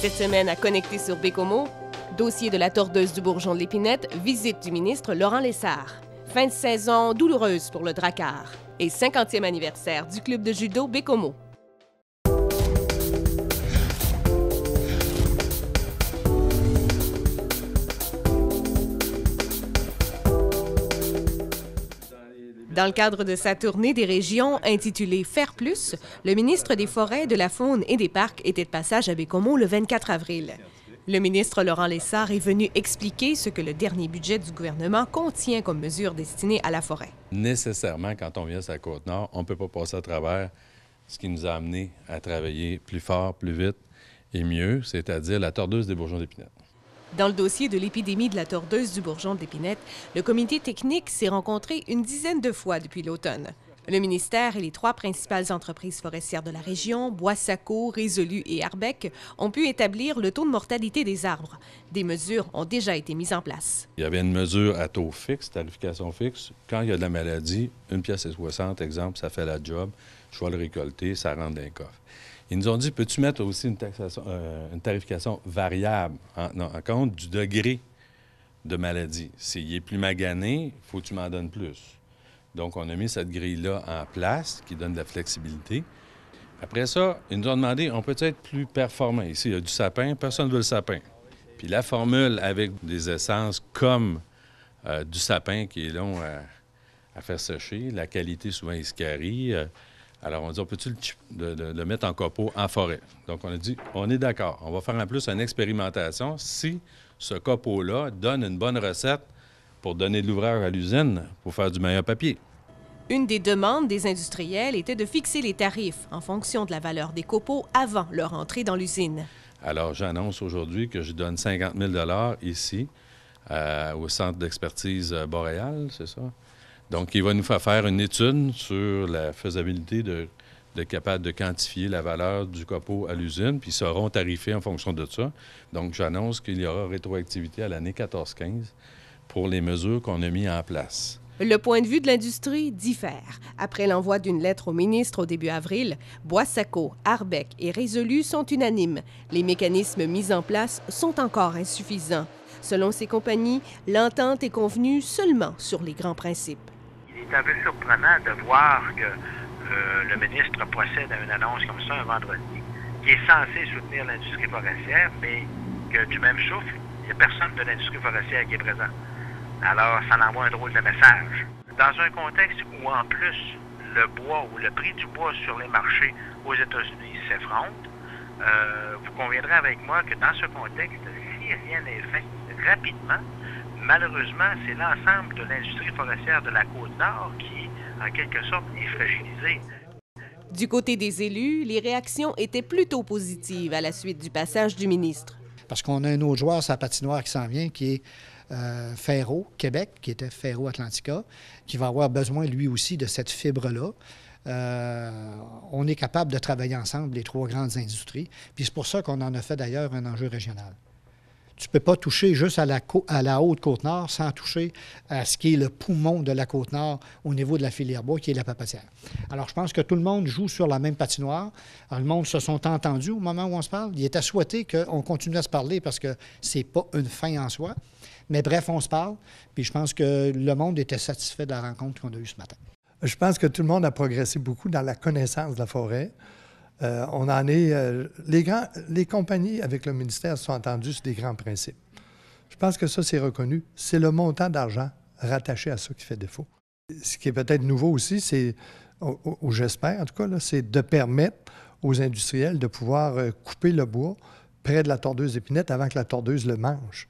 Cette semaine à Connecter sur Bécomo, dossier de la tordeuse du bourgeon de l'épinette, visite du ministre Laurent Lessard. Fin de saison douloureuse pour le Drakkar et 50e anniversaire du club de judo Bécomo. Dans le cadre de sa tournée des régions intitulée Faire plus, le ministre des Forêts, de la Faune et des Parcs était de passage à Bécomo le 24 avril. Le ministre Laurent Lessard est venu expliquer ce que le dernier budget du gouvernement contient comme mesures destinées à la forêt. Nécessairement, quand on vient sur la Côte-Nord, on ne peut pas passer à travers ce qui nous a amené à travailler plus fort, plus vite et mieux, c'est-à-dire la tordeuse des bourgeons d'épinette. Dans le dossier de l'épidémie de la tordeuse du bourgeon d'épinette, le comité technique s'est rencontré une dizaine de fois depuis l'automne. Le ministère et les trois principales entreprises forestières de la région, Boissaco, Résolu et Arbec, ont pu établir le taux de mortalité des arbres. Des mesures ont déjà été mises en place. Il y avait une mesure à taux fixe, tarification fixe. Quand il y a de la maladie, une pièce et 60, exemple, ça fait la job. Je vais le récolter, ça rentre dans les coffre. Ils nous ont dit, peux-tu mettre aussi une, euh, tarification variable en, en, compte du degré de maladie? S'il est plus magané, il faut que tu m'en donnes plus. Donc, on a mis cette grille-là en place qui donne de la flexibilité. Après ça, ils nous ont demandé, on peut être plus performant? Ici, il y a du sapin, personne ne veut le sapin. Puis la formule avec des essences comme euh, du sapin qui est long à, faire sécher, la qualité souvent escarie. Euh, alors, on dit, on peut-tu le, le, mettre en copeaux en forêt? Donc, on a dit, on est d'accord. On va faire en plus une expérimentation si ce copeau-là donne une bonne recette pour donner de l'ouvrage à l'usine pour faire du meilleur papier. Une des demandes des industriels était de fixer les tarifs en fonction de la valeur des copeaux avant leur entrée dans l'usine. Alors, j'annonce aujourd'hui que je donne 50 000 ici, euh, au Centre d'expertise boréal, c'est ça? Donc, il va nous faire faire une étude sur la faisabilité de, de capable de quantifier la valeur du copeau à l'usine, puis ils seront tarifés en fonction de ça. Donc, j'annonce qu'il y aura rétroactivité à l'année 14-15 pour les mesures qu'on a mises en place. Le point de vue de l'industrie diffère. Après l'envoi d'une lettre au ministre au début avril, Boissaco, Arbec et Résolu sont unanimes. Les mécanismes mis en place sont encore insuffisants. Selon ces compagnies, l'entente est convenue seulement sur les grands principes c'est un peu surprenant de voir que euh, le ministre procède à une annonce comme ça un vendredi, qui est censé soutenir l'industrie forestière, mais que du même souffle, il n'y a personne de l'industrie forestière qui est présent. Alors, ça envoie un drôle de message. Dans un contexte où, en plus, le bois ou le prix du bois sur les marchés aux États-Unis s'effronte, euh, vous conviendrez avec moi que dans ce contexte, si rien n'est fait rapidement, malheureusement, c'est l'ensemble de l'industrie forestière de la Côte-Nord qui, en quelque sorte, est fragilisée. Du côté des élus, les réactions étaient plutôt positives à la suite du passage du ministre. Parce qu'on a un autre joueur sur la patinoire qui s'en vient, qui est euh, Ferro, Québec, qui était Ferro Atlantica, qui va avoir besoin lui aussi de cette fibre-là. Euh, on est capable de travailler ensemble, les trois grandes industries. Puis c'est pour ça qu'on en a fait d'ailleurs un enjeu régional tu ne peux pas toucher juste à la, à la haute Côte-Nord sans toucher à ce qui est le poumon de la Côte-Nord au niveau de la filière bois, qui est la papetière. Alors, je pense que tout le monde joue sur la même patinoire. Le monde se sont entendus au moment où on se parle. Il est à souhaiter qu'on continue à se parler parce que c'est pas une fin en soi. Mais bref, on se parle. Puis je pense que le monde était satisfait de la rencontre qu'on a eue ce matin. Je pense que tout le monde a progressé beaucoup dans la connaissance de la forêt. Euh, on en est. Euh, les, compagnies avec le ministère sont entendues sur des grands principes. Je pense que ça, c'est reconnu. C'est le montant d'argent rattaché à ça qui fait défaut. Ce qui est peut-être nouveau aussi, c'est, ou, j'espère en tout cas, c'est de permettre aux industriels de pouvoir euh, couper le bois près de la tordeuse d'épinette avant que la tordeuse le mange.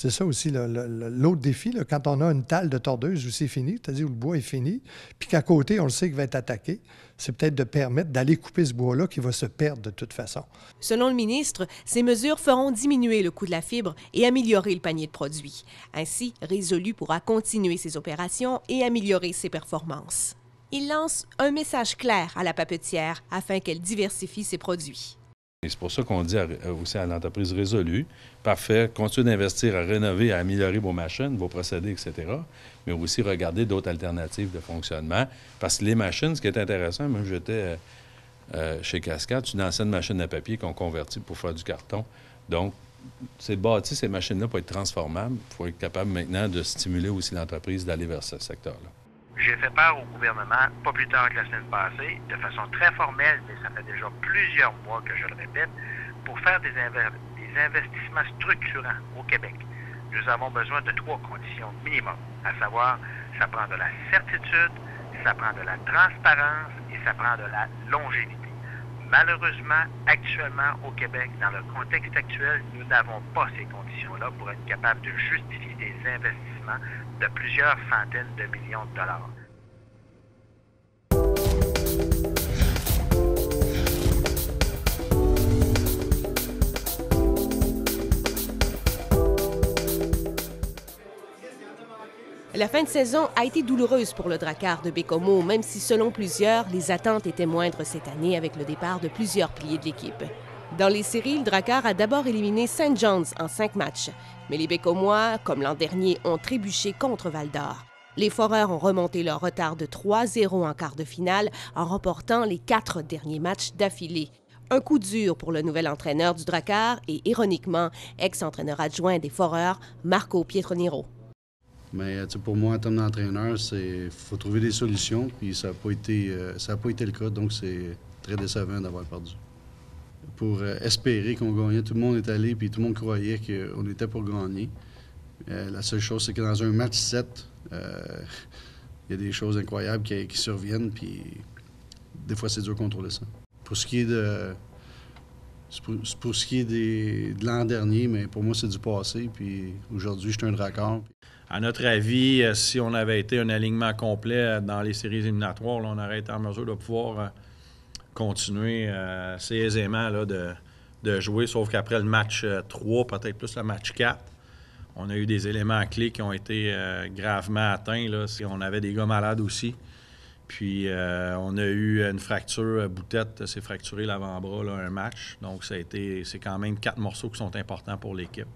C'est ça aussi l'autre défi, quand on a une talle de tordeuse où c'est fini, c'est-à-dire où le bois est fini, puis qu'à côté, on le sait qu'il va être attaqué, c'est peut-être de permettre d'aller couper ce bois-là qui va se perdre de toute façon. Selon le ministre, ces mesures feront diminuer le coût de la fibre et améliorer le panier de produits. Ainsi, Résolu pourra continuer ses opérations et améliorer ses performances. Il lance un message clair à la papetière afin qu'elle diversifie ses produits. C'est pour ça qu'on dit aussi à l'entreprise résolue, parfait, continuez d'investir à rénover, à améliorer vos machines, vos procédés, etc., mais aussi regarder d'autres alternatives de fonctionnement. Parce que les machines, ce qui est intéressant, moi j'étais euh, euh, chez Cascade, c'est une ancienne machine à papier qu'on convertit pour faire du carton. Donc, c'est bâti ces machines-là pour être transformables. Il faut être capable maintenant de stimuler aussi l'entreprise d'aller vers ce secteur-là. J'ai fait part au gouvernement, pas plus tard que la semaine passée, de façon très formelle, mais ça fait déjà plusieurs mois que je le répète, pour faire des, investissements structurants au Québec. Nous avons besoin de trois conditions minimum, à savoir, ça prend de la certitude, ça prend de la transparence et ça prend de la longévité. Malheureusement, actuellement au Québec, dans le contexte actuel, nous n'avons pas ces conditions-là pour être capables de justifier des investissements de plusieurs centaines de millions de dollars. La fin de saison a été douloureuse pour le Drakkar de Bécomo, même si selon plusieurs, les attentes étaient moindres cette année avec le départ de plusieurs piliers de l'équipe. Dans les séries, le Drakkar a d'abord éliminé St. John's en cinq matchs, mais les Bécomois, comme l'an dernier, ont trébuché contre Val d'Or. Les Foreurs ont remonté leur retard de 3-0 en quart de finale en remportant les quatre derniers matchs d'affilée. Un coup dur pour le nouvel entraîneur du Drakkar et, ironiquement, ex-entraîneur adjoint des Foreurs, Marco Pietroniro. Mais pour moi, en termes d'entraîneur, il faut trouver des solutions, puis ça n'a pas, été, euh, pas été le cas, donc c'est très décevant d'avoir perdu. Pour euh, espérer qu'on gagnait, tout le monde est allé, puis tout le monde croyait qu'on était pour gagner. Euh, la seule chose, c'est que dans un match 7, il y a des choses incroyables qui, surviennent, puis des fois, c'est dur de contrôler ça. Pour ce qui est de. Pour, ce qui est de l'an dernier, mais pour moi, c'est du passé. Puis aujourd'hui, je suis un raccord. À notre avis, euh, si on avait été un alignement complet euh, dans les séries éliminatoires, on aurait été en mesure de pouvoir euh, continuer assez aisément de, jouer, sauf qu'après le match 3, peut-être plus le match 4, on a eu des éléments clés qui ont été gravement atteints. Là, on avait des gars malades aussi. Puis on a eu une fracture boutette, s'est fracturé l'avant-bras un match. Donc ça a été c'est quand même quatre morceaux qui sont importants pour l'équipe.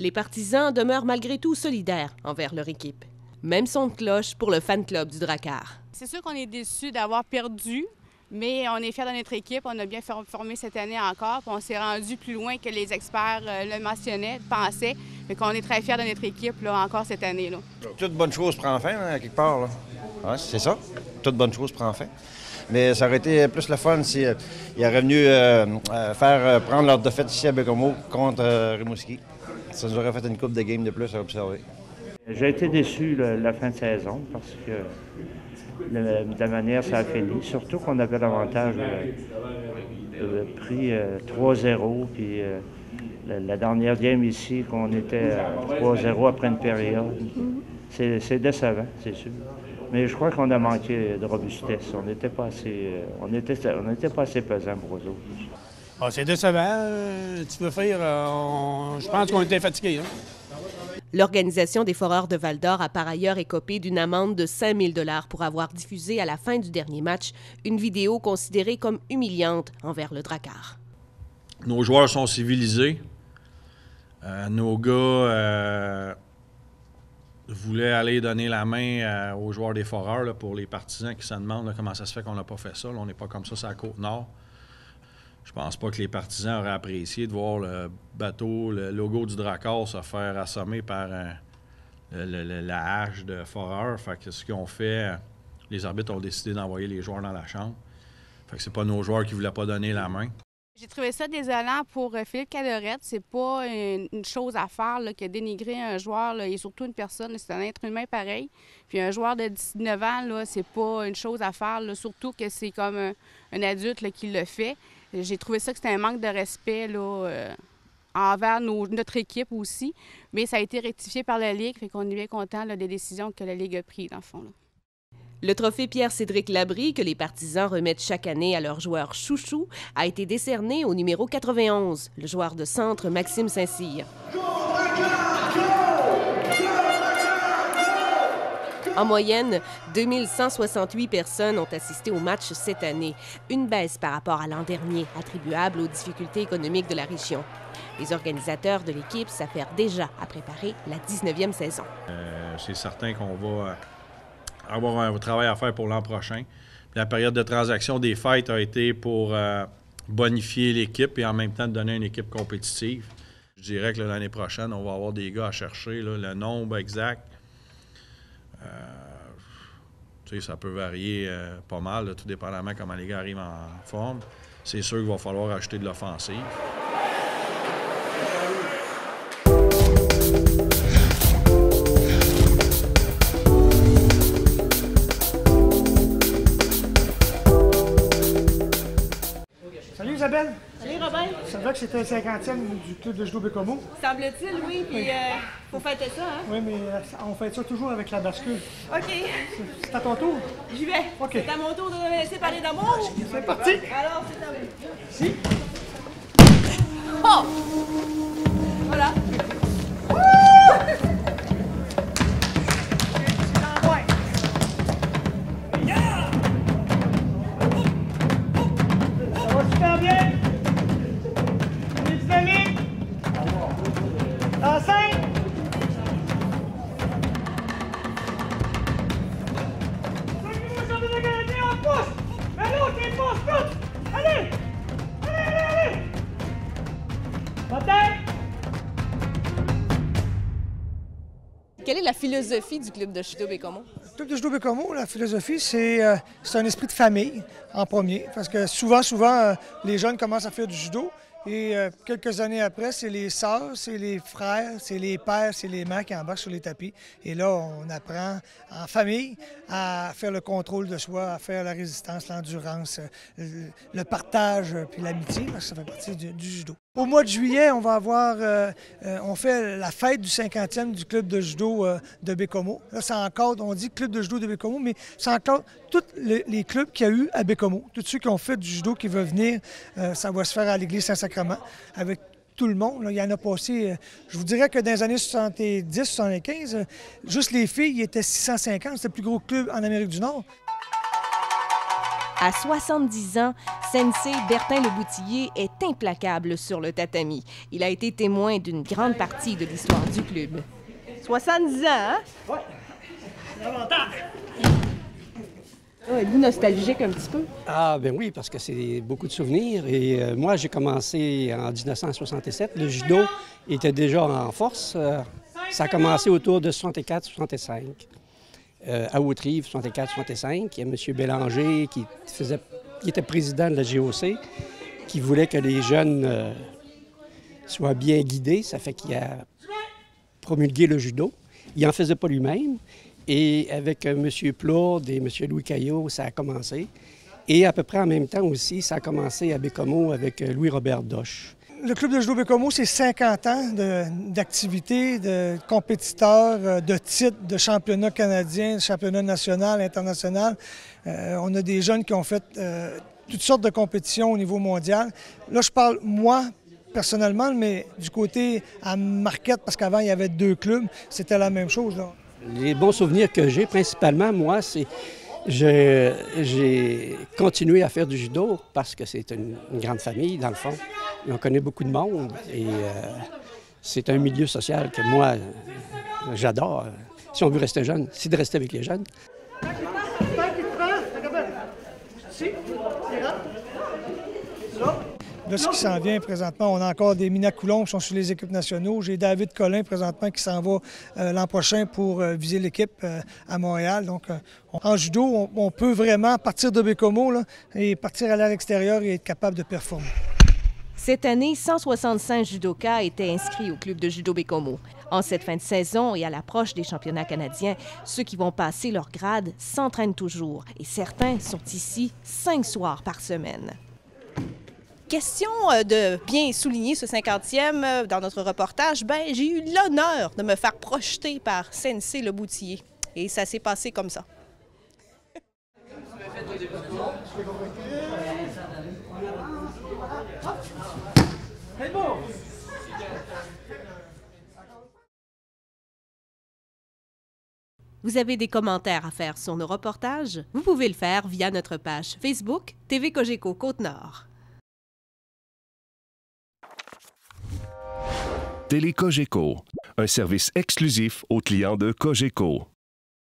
Les partisans demeurent malgré tout solidaires envers leur équipe. Même son de cloche pour le fan club du Drakkar. C'est sûr qu'on est déçu d'avoir perdu, mais on est fiers de notre équipe. On a bien formé cette année encore. on s'est rendu plus loin que les experts euh, le mentionnaient, pensaient. Mais qu'on est très fiers de notre équipe là, encore cette année. Là. Toute bonne chose prend fin, hein, quelque part. c'est ça. Toute bonne chose prend fin. Mais ça aurait été plus le fun s'ils euh, auraient venu euh, faire prendre leur défaite ici à Bécomo contre Rimouski. Ça nous aurait fait une coupe de game de plus à observer. J'ai été déçu la fin de saison parce que de la manière ça a fini. Surtout qu'on avait l'avantage de, pris 3-0. Puis euh, la, dernière game ici, qu'on était à 3-0 après une période. C'est décevant, c'est sûr. Mais je crois qu'on a manqué de robustesse. On n'était pas assez, euh, on on pas assez pesant pour eux autres. Ah, c'est décevant. Euh, tu veux faire, euh, je pense qu'on était fatigués. Hein. L'Organisation des Foreurs de Val-d'Or a par ailleurs écopé d'une amende de 5 000 pour avoir diffusé à la fin du dernier match une vidéo considérée comme humiliante envers le Drakkar. Nos joueurs sont civilisés. Euh, nos gars voulaient aller donner la main aux joueurs des Foreurs pour les partisans qui se demandent comment ça se fait qu'on n'a pas fait ça. on n'est pas comme ça sur la Côte-Nord. Je pense pas que les partisans auraient apprécié de voir le bateau, le logo du Drakkar se faire assommer par la hache de Foreur. Fait que ce qu'ils ont fait, les arbitres ont décidé d'envoyer les joueurs dans la chambre. Fait que c'est pas nos joueurs qui voulaient pas donner la main. J'ai trouvé ça désolant pour euh, Philippe Calorette. C'est pas une, chose à faire là, que dénigrer un joueur et surtout une personne. C'est un être humain pareil. Puis un joueur de 19 ans, là, c'est pas une chose à faire, surtout que c'est comme un, adulte qui le fait. J'ai trouvé ça que c'était un manque de respect là, euh, envers notre équipe aussi. Mais ça a été rectifié par la Ligue, fait qu'on est bien content des décisions que la Ligue a prises, dans le fond. Le trophée Pierre-Cédric Labry, que les partisans remettent chaque année à leur joueur chouchou, a été décerné au numéro 91, le joueur de centre Maxime Saint-Cyr. En moyenne, 2168 personnes ont assisté au match cette année, une baisse par rapport à l'an dernier, attribuable aux difficultés économiques de la région. Les organisateurs de l'équipe s'affairent déjà à préparer la 19e saison. Euh, c'est certain qu'on va avoir un travail à faire pour l'an prochain. La période de transaction des fêtes a été pour euh, bonifier l'équipe et en même temps donner une équipe compétitive. Je dirais que l'année prochaine, on va avoir des gars à chercher, le nombre exact. Euh, ça peut varier euh, pas mal, tout dépendamment comment les gars arrivent en forme. C'est sûr qu'il va falloir acheter de l'offensive. Que c'était le 50e du club de judo Bécomo? Semble-t-il, oui, puis euh, faut fêter ça, hein? Oui, mais euh, on fait ça toujours avec la bascule. OK. C'est à ton tour? J'y vais. OK. C'est à mon tour de me laisser parler d'amour? C'est parti! Alors, c'est à vous. Si. Oh! Voilà. La philosophie du club de judo Bécomo? Le club de judo Bécomo, la philosophie, c'est euh, c'est un esprit de famille en premier. Parce que souvent, souvent, euh, les jeunes commencent à faire du judo. Et euh, quelques années après, c'est les sœurs, c'est les frères, c'est les pères, c'est les mères qui embarquent sur les tapis. Et là, on apprend en famille à faire le contrôle de soi, à faire la résistance, l'endurance, le partage, puis l'amitié, parce que ça fait partie du judo. Au mois de juillet, on va avoir, euh, euh, on fait la fête du 50e du club de judo euh, de Bécomo. Là, ça encadre, on dit club de judo de Bécomo, mais ça encadre tous les, clubs qu'il y a eu à Bécomo. Tous ceux qui ont fait du judo, qui veulent venir, ça va se faire à l'église Saint-Sacrement avec tout le monde. Il y en a passé, je vous dirais que dans les années 70-75, euh, juste les filles, il était 650. C'était le plus gros club en Amérique du Nord. À 70 ans, Sensei Bertin Le Boutillier est implacable sur le tatami. Il a été témoin d'une grande partie de l'histoire du club. 70 ans, hein? Oui. L'avantage. Oh, Êtes-vous nostalgique un petit peu? Ah, ben oui, parce que c'est beaucoup de souvenirs. Et euh, moi, j'ai commencé en 1967. Le judo était déjà en force. Euh, ça a commencé autour de 64-65. Euh, à Haute-Rive, 64-65. Il y a M. Bélanger qui, était président de la GOC, qui voulait que les jeunes euh, soient bien guidés. Ça fait qu'il a promulgué le judo. Il n'en faisait pas lui-même. Et avec euh, M. Plourde et M. Louis Caillot, ça a commencé. Et à peu près en même temps aussi, ça a commencé à Bécomo avec Louis-Robert Doche. Le club de judo Bécomo, c'est 50 ans d'activité, de, compétiteurs, euh, de titres, de championnat canadien, de championnat national, international. Euh, on a des jeunes qui ont fait euh, toutes sortes de compétitions au niveau mondial. Là, je parle, moi, personnellement, mais du côté à Marquette, parce qu'avant, il y avait deux clubs, c'était la même chose. Les bons souvenirs que j'ai, principalement, moi, c'est j'ai continué à faire du judo parce que c'est une grande famille, dans le fond. On connaît beaucoup de monde et euh, c'est un milieu social que moi, j'adore. Si on veut rester jeune, c'est de rester avec les jeunes. Là, ce qui s'en vient présentement, on a encore des Mina qui sont sur les équipes nationaux. J'ai David Collin présentement qui s'en va euh, l'an prochain pour euh, viser l'équipe euh, à Montréal. Donc, on- en judo, on, peut vraiment partir de Bécomo là, et partir à l'air extérieur et être capable de performer. Cette année, 165 judokas étaient inscrits au club de judo Bécomo. En cette fin de saison et à l'approche des championnats canadiens, ceux qui vont passer leur grade s'entraînent toujours et certains sont ici cinq soirs par semaine. Question euh, de bien souligner ce 50e euh, dans notre reportage, ben, j'ai eu l'honneur de me faire projeter par Sensei Le Boutillier. Et ça s'est passé comme ça. Vous avez des commentaires à faire sur nos reportages? Vous pouvez le faire via notre page Facebook TV Cogeco Côte-Nord. Télé Cogeco, un service exclusif aux clients de Cogeco.